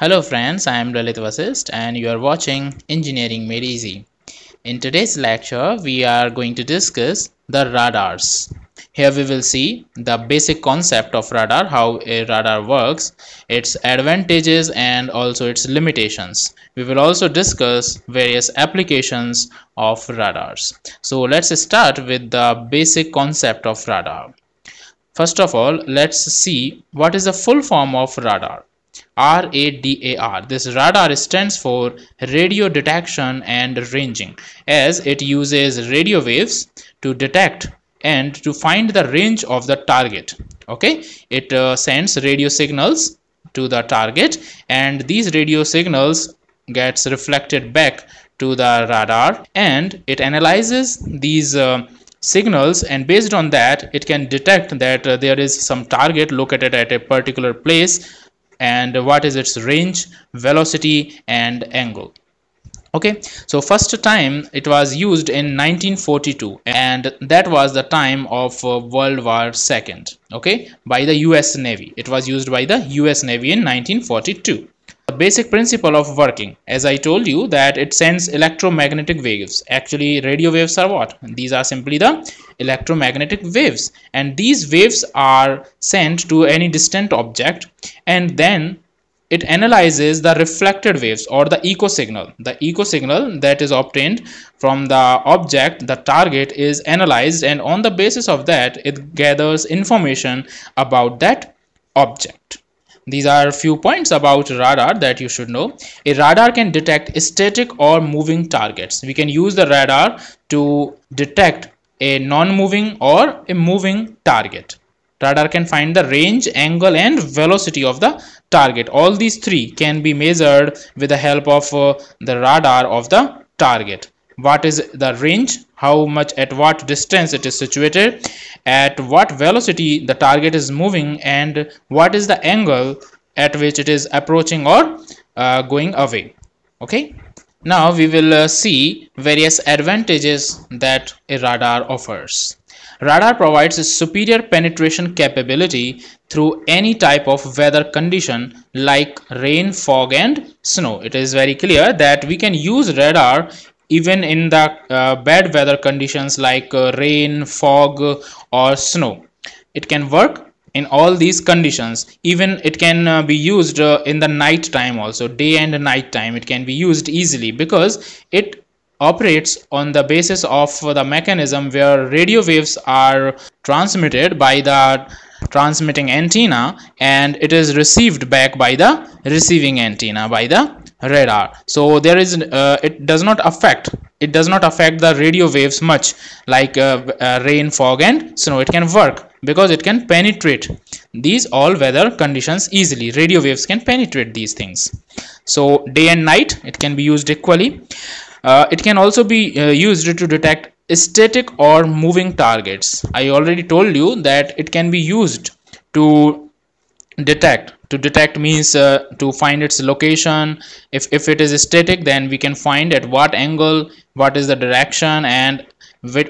Hello friends, I am Lalit Vasist and you are watching Engineering Made Easy. In today's lecture, we are going to discuss the radars. Here we will see the basic concept of radar, how a radar works, its advantages and also its limitations. We will also discuss various applications of radars. So let's start with the basic concept of radar. First of all, let's see what is the full form of radar. RADAR. This radar stands for radio detection and ranging as it uses radio waves to detect and to find the range of the target. Okay, it uh, sends radio signals to the target and these radio signals gets reflected back to the radar and it analyzes these uh, signals and based on that it can detect that uh, there is some target located at a particular place and what is its range velocity and angle. Okay so first time it was used in 1942 and that was the time of uh, world war second okay by the us navy. It was used by the us navy in 1942 the basic principle of working. As i told you that it sends electromagnetic waves. Actually radio waves are what? These are simply the electromagnetic waves. And these waves are sent to any distant object. And then it analyzes the reflected waves or the echo signal the echo signal that is obtained from the object the target is analyzed. And on the basis of that it gathers information about that object these are a few points about radar that you should know. A radar can detect static or moving targets. We can use the radar to detect a non-moving or a moving target. Radar can find the range, angle and velocity of the target. All these three can be measured with the help of uh, the radar of the target what is the range how much at what distance it is situated at what velocity the target is moving and what is the angle at which it is approaching or uh, going away. Okay? Now we will uh, see various advantages that a radar offers. Radar provides a superior penetration capability through any type of weather condition like rain fog and snow. It is very clear that we can use radar even in the uh, bad weather conditions like uh, rain fog or snow. It can work in all these conditions. Even it can uh, be used uh, in the night time also day and night time. It can be used easily because it operates on the basis of the mechanism where radio waves are transmitted by the transmitting antenna and it is received back by the receiving antenna by the radar. So there is uh, it does not affect it does not affect the radio waves much like uh, uh, rain fog and snow. It can work because it can penetrate these all weather conditions easily. Radio waves can penetrate these things. So day and night it can be used equally. Uh, it can also be uh, used to detect static or moving targets. I already told you that it can be used to detect to detect means uh, to find its location. If, if it is static then we can find at what angle what is the direction and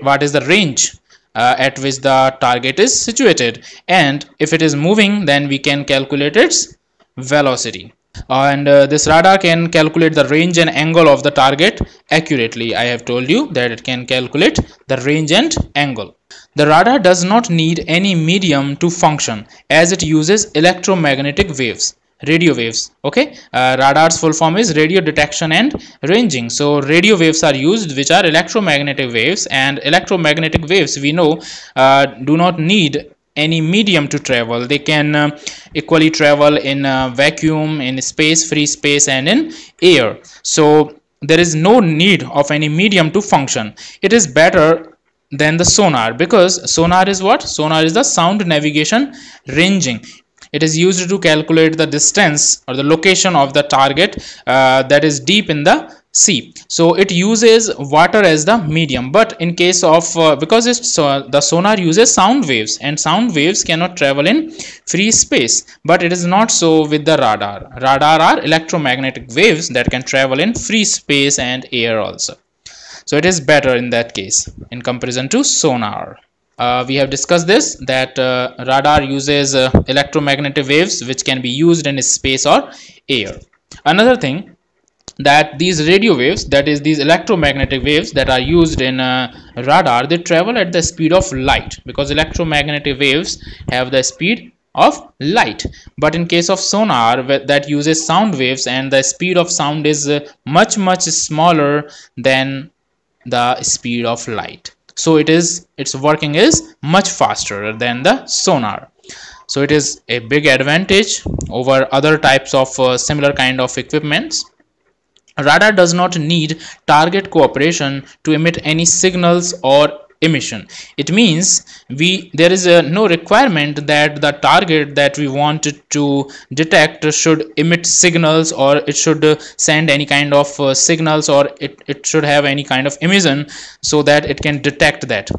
what is the range uh, at which the target is situated. And if it is moving then we can calculate its velocity. And uh, this radar can calculate the range and angle of the target accurately. I have told you that it can calculate the range and angle the radar does not need any medium to function as it uses electromagnetic waves radio waves okay? Uh, radar's full form is radio detection and ranging. So radio waves are used which are electromagnetic waves and electromagnetic waves we know uh, do not need any medium to travel. They can uh, equally travel in vacuum in space free space and in air. So there is no need of any medium to function. It is better than the sonar because sonar is what? Sonar is the sound navigation ranging. It is used to calculate the distance or the location of the target uh, that is deep in the sea. So it uses water as the medium but in case of uh, because it's uh, the sonar uses sound waves and sound waves cannot travel in free space but it is not so with the radar. Radar are electromagnetic waves that can travel in free space and air also so it is better in that case in comparison to sonar. Uh, we have discussed this that uh, radar uses uh, electromagnetic waves which can be used in space or air. Another thing that these radio waves that is these electromagnetic waves that are used in uh, radar they travel at the speed of light because electromagnetic waves have the speed of light. But in case of sonar that uses sound waves and the speed of sound is uh, much much smaller than the speed of light. So it is its working is much faster than the sonar. So it is a big advantage over other types of uh, similar kind of equipments. Radar does not need target cooperation to emit any signals or emission. It means we there is a no requirement that the target that we want to detect should emit signals or it should send any kind of uh, signals or it, it should have any kind of emission so that it can detect that.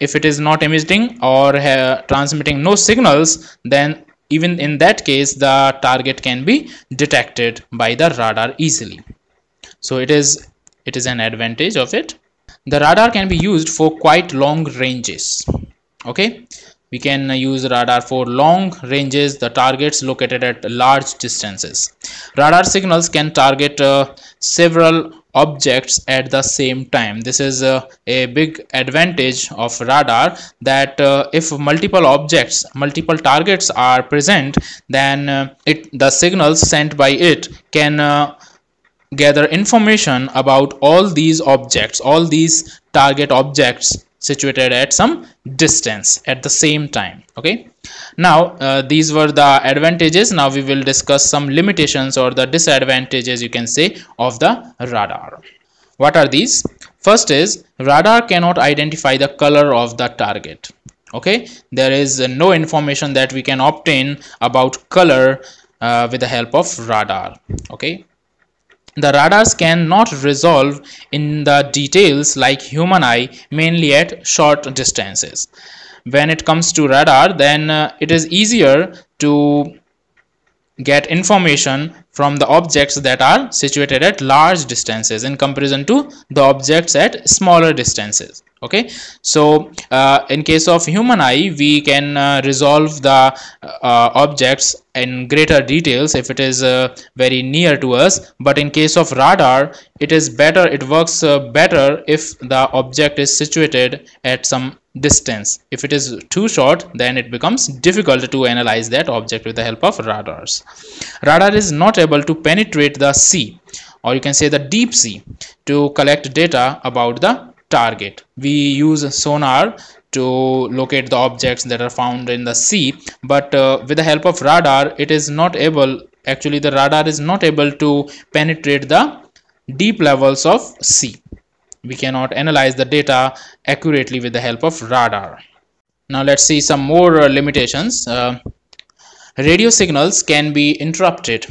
If it is not emitting or uh, transmitting no signals then even in that case the target can be detected by the radar easily. So it is it is an advantage of it the radar can be used for quite long ranges. Okay? We can use radar for long ranges the targets located at large distances. Radar signals can target uh, several objects at the same time. This is uh, a big advantage of radar that uh, if multiple objects multiple targets are present then uh, it the signals sent by it can uh, gather information about all these objects all these target objects situated at some distance at the same time okay? Now uh, these were the advantages. Now we will discuss some limitations or the disadvantages you can say of the radar. What are these? First is radar cannot identify the color of the target okay? There is uh, no information that we can obtain about color uh, with the help of radar okay the radars cannot resolve in the details like human eye mainly at short distances. When it comes to radar then uh, it is easier to get information from the objects that are situated at large distances in comparison to the objects at smaller distances okay? So uh, in case of human eye we can uh, resolve the uh, objects in greater details if it is uh, very near to us. But in case of radar it is better it works uh, better if the object is situated at some distance. If it is too short then it becomes difficult to analyze that object with the help of radars. Radar is not able to penetrate the sea or you can say the deep sea to collect data about the target. We use sonar to locate the objects that are found in the sea but uh, with the help of radar it is not able actually the radar is not able to penetrate the deep levels of sea. We cannot analyze the data accurately with the help of radar. Now let's see some more uh, limitations. Uh, radio signals can be interrupted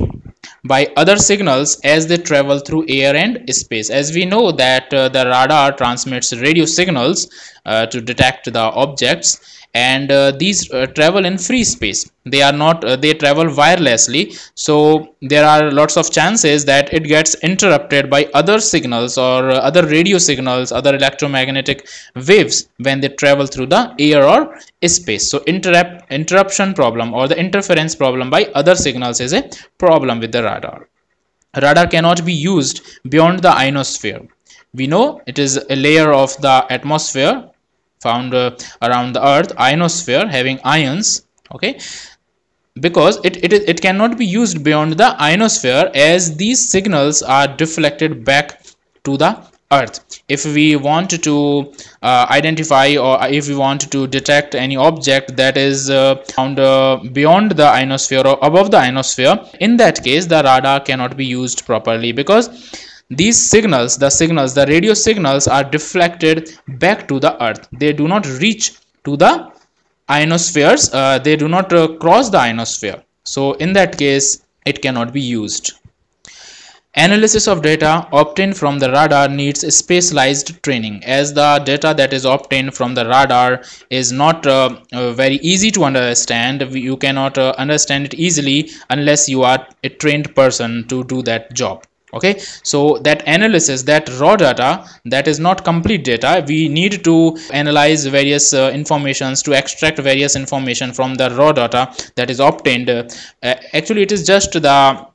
by other signals as they travel through air and space. As we know that uh, the radar transmits radio signals uh, to detect the objects and uh, these uh, travel in free space. They are not uh, they travel wirelessly. So there are lots of chances that it gets interrupted by other signals or uh, other radio signals other electromagnetic waves when they travel through the air or space. So interrupt interruption problem or the interference problem by other signals is a problem with the radar. Radar cannot be used beyond the ionosphere. We know it is a layer of the atmosphere found uh, around the earth ionosphere having ions okay? Because it, it, it cannot be used beyond the ionosphere as these signals are deflected back to the earth. If we want to uh, identify or if we want to detect any object that is uh, found uh, beyond the ionosphere or above the ionosphere in that case the radar cannot be used properly because these signals, the signals, the radio signals are deflected back to the earth. They do not reach to the ionospheres. Uh, they do not uh, cross the ionosphere. So in that case, it cannot be used. Analysis of data obtained from the radar needs specialized training as the data that is obtained from the radar is not uh, uh, very easy to understand. You cannot uh, understand it easily unless you are a trained person to do that job okay so that analysis that raw data that is not complete data. We need to analyze various uh, informations to extract various information from the raw data that is obtained. Uh, actually it is just the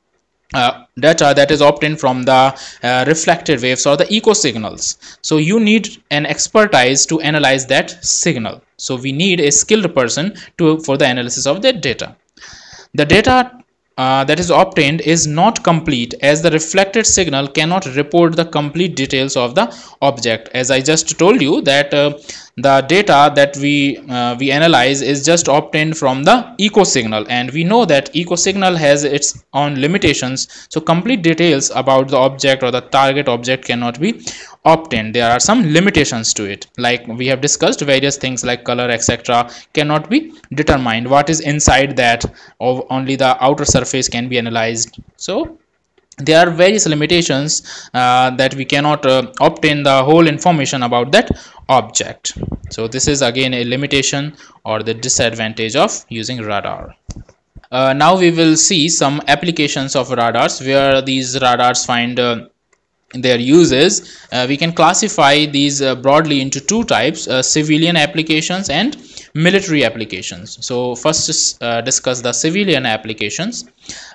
uh, data that is obtained from the uh, reflected waves or the echo signals. So you need an expertise to analyze that signal. So we need a skilled person to for the analysis of that data. The data uh, that is obtained is not complete as the reflected signal cannot report the complete details of the object. As i just told you that uh, the data that we uh, we analyze is just obtained from the echo signal and we know that echo signal has its own limitations. So complete details about the object or the target object cannot be obtained there are some limitations to it. Like we have discussed various things like color etc cannot be determined. What is inside that or only the outer surface can be analyzed. So there are various limitations uh, that we cannot uh, obtain the whole information about that object. So this is again a limitation or the disadvantage of using radar. Uh, now we will see some applications of radars where these radars find uh, their uses uh, we can classify these uh, broadly into two types civilian applications and military applications. So first uh, discuss the civilian applications.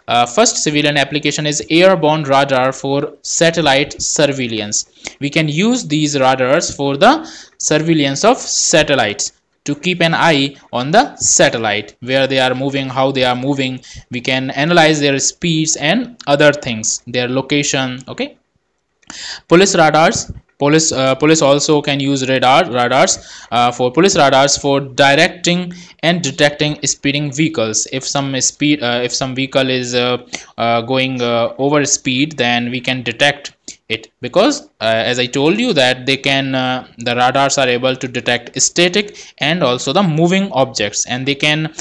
Uh, first civilian application is airborne radar for satellite surveillance. We can use these radars for the surveillance of satellites to keep an eye on the satellite where they are moving how they are moving. We can analyze their speeds and other things their location okay police radars. Police uh, police also can use radar radars uh, for police radars for directing and detecting speeding vehicles. If some speed uh, if some vehicle is uh, uh, going uh, over speed then we can detect it. Because as i told you that they can the radars are able to detect static and also the moving objects. And they can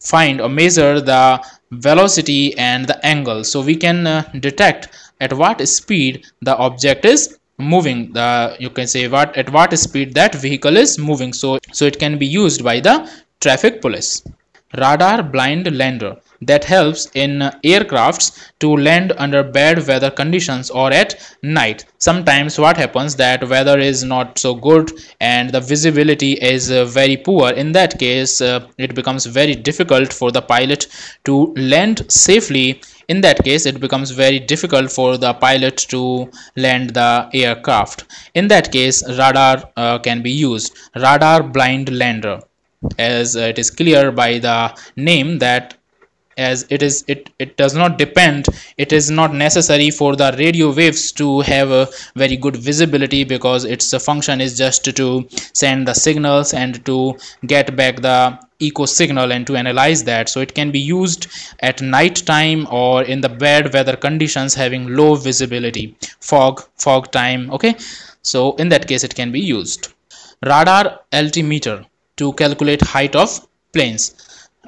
find or measure the velocity and the angle. So we can detect at what speed the object is moving. The you can say what at what speed that vehicle is moving. So so it can be used by the traffic police. Radar blind lander that helps in aircrafts to land under bad weather conditions or at night. Sometimes what happens that weather is not so good and the visibility is very poor. In that case uh, it becomes very difficult for the pilot to land safely in that case it becomes very difficult for the pilot to land the aircraft. In that case radar uh, can be used. Radar blind lander. As it is clear by the name that as it is it it does not depend it is not necessary for the radio waves to have a very good visibility because its function is just to send the signals and to get back the echo signal and to analyze that. So it can be used at night time or in the bad weather conditions having low visibility fog fog time okay? So in that case it can be used. Radar altimeter to calculate height of planes.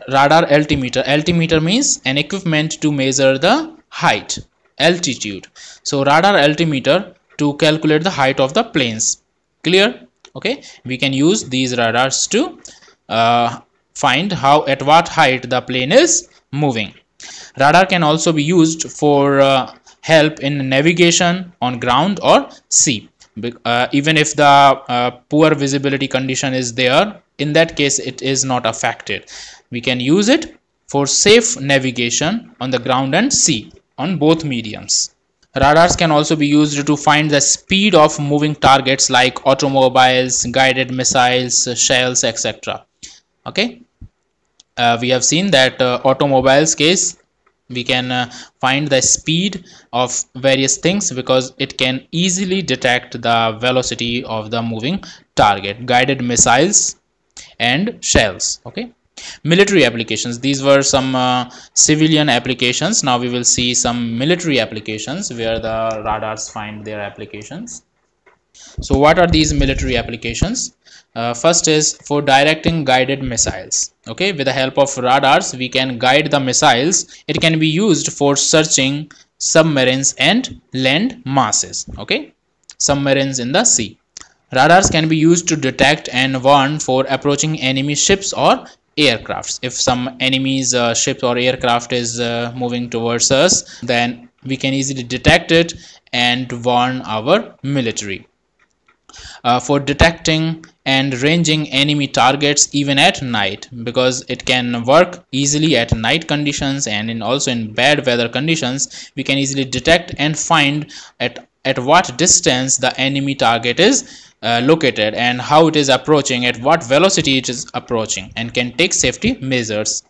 Radar altimeter. Altimeter means an equipment to measure the height altitude. So radar altimeter to calculate the height of the planes. Clear? Okay? We can use these radars to uh, find how at what height the plane is moving radar can also be used for uh, help in navigation on ground or sea uh, even if the uh, poor visibility condition is there in that case it is not affected we can use it for safe navigation on the ground and sea on both mediums. Radars can also be used to find the speed of moving targets like automobiles, guided missiles, shells, etc. Okay, we have seen that uh, automobiles case we can uh, find the speed of various things because it can easily detect the velocity of the moving target guided missiles and shells okay? Military applications these were some uh, civilian applications. Now we will see some military applications where the radars find their applications. So what are these military applications uh, first is for directing guided missiles. Okay with the help of radars we can guide the missiles. It can be used for searching submarines and land masses. Okay submarines in the sea. Radars can be used to detect and warn for approaching enemy ships or aircrafts. If some enemy's uh, ship or aircraft is uh, moving towards us then we can easily detect it and warn our military uh, for detecting and ranging enemy targets even at night because it can work easily at night conditions and in also in bad weather conditions. We can easily detect and find at at what distance the enemy target is uh, located and how it is approaching at what velocity it is approaching and can take safety measures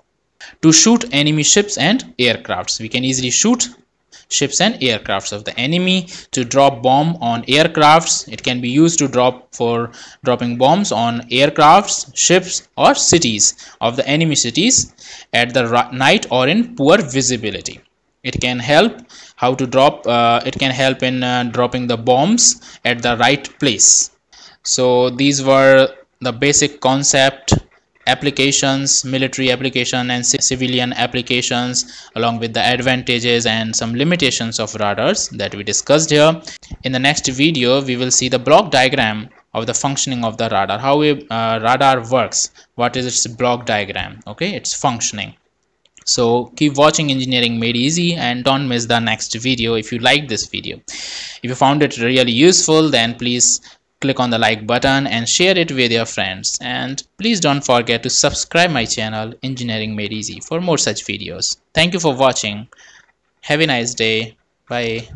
to shoot enemy ships and aircrafts. We can easily shoot ships and aircrafts of the enemy to drop bomb on aircrafts. It can be used to drop for dropping bombs on aircrafts ships or cities of the enemy cities at the night or in poor visibility. It can help how to drop uh, it can help in uh, dropping the bombs at the right place. So these were the basic concept applications military application and civilian applications along with the advantages and some limitations of radars that we discussed here. In the next video we will see the block diagram of the functioning of the radar how a uh, radar works what is its block diagram okay? It's functioning. So keep watching engineering made easy and don't miss the next video if you like this video. If you found it really useful then please click on the like button and share it with your friends. And please don't forget to subscribe my channel engineering made easy for more such videos. Thank you for watching. Have a nice day. Bye